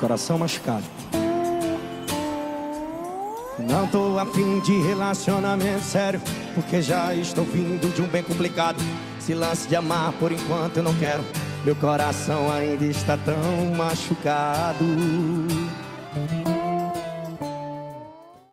coração machucado. Não tô afim de relacionamento sério, porque já estou vindo de um bem complicado. Se lance de amar por enquanto eu não quero. Meu coração ainda está tão machucado.